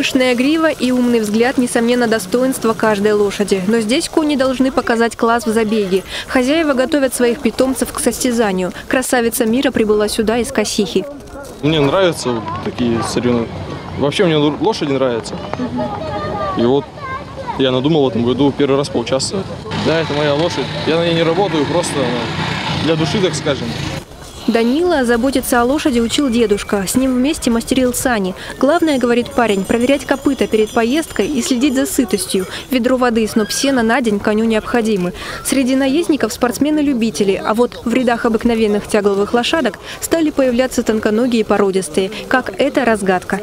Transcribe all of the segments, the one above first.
Пышная грива и умный взгляд – несомненно достоинство каждой лошади. Но здесь кони должны показать класс в забеге. Хозяева готовят своих питомцев к состязанию. Красавица мира прибыла сюда из Косихи. Мне нравятся такие соревнования. Вообще мне лошади нравятся. И вот я надумал в этом году первый раз поучаствовать. Да, это моя лошадь. Я на ней не работаю, просто для души, так скажем. Данила заботиться о лошади учил дедушка. С ним вместе мастерил сани. Главное, говорит парень, проверять копыта перед поездкой и следить за сытостью. Ведро воды и сноп сена на день коню необходимы. Среди наездников спортсмены-любители, а вот в рядах обыкновенных тягловых лошадок стали появляться тонконогие и породистые. Как это разгадка.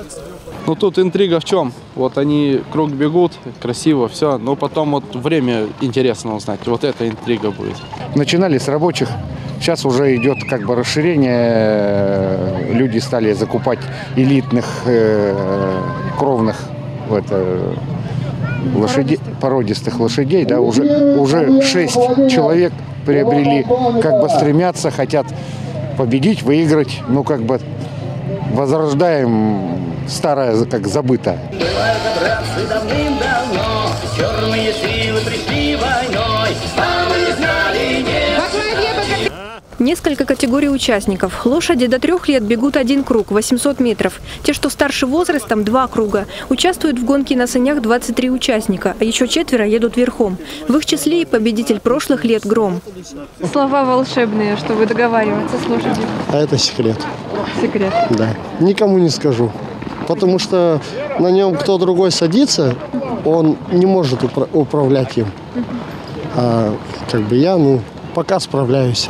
Ну тут интрига в чем? Вот они круг бегут, красиво, все, но потом вот время интересно узнать. Вот эта интрига будет. Начинали с рабочих, сейчас уже идет как бы расширение. Люди стали закупать элитных э, кровных это, лошадей, породистых лошадей. Да, уже, уже шесть человек приобрели, как бы стремятся, хотят победить, выиграть. Ну, как бы возрождаем старое, как забыто. Черные силы пришли Несколько категорий участников. Лошади до трех лет бегут один круг, 800 метров. Те, что старше возрастом, два круга. Участвуют в гонке на санях 23 участника, а еще четверо едут верхом. В их числе и победитель прошлых лет Гром. Слова волшебные, чтобы договариваться с лошадью. А это секрет. Секрет. Да. Никому не скажу. Потому что на нем кто другой садится, он не может упра- управлять им. А как бы я, ну, пока справляюсь.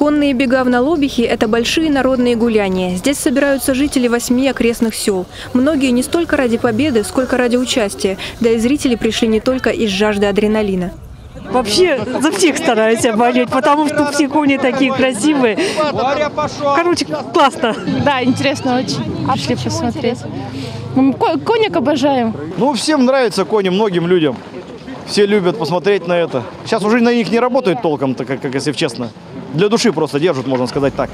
Конные бега в Налобихе – это большие народные гуляния. Здесь собираются жители восьми окрестных сел. Многие не столько ради победы, сколько ради участия. Да и зрители пришли не только из жажды адреналина. Вообще за всех стараюсь болеть, потому что все кони такие красивые. Короче, классно. Да, интересно очень. Пришли посмотреть. Мы ко- Конек обожаем. Ну, всем нравятся кони, многим людям. Все любят посмотреть на это. Сейчас уже на них не работают толком, так как, как если честно. Для души просто держат, можно сказать так.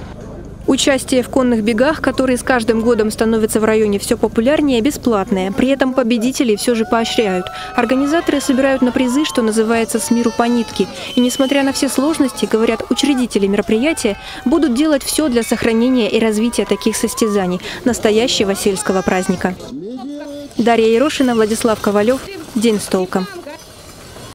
Участие в конных бегах, которые с каждым годом становятся в районе все популярнее, бесплатное. При этом победителей все же поощряют. Организаторы собирают на призы, что называется, с миру по нитке. И несмотря на все сложности, говорят учредители мероприятия, будут делать все для сохранения и развития таких состязаний, настоящего сельского праздника. Дарья Ерошина, Владислав Ковалев. День с толком.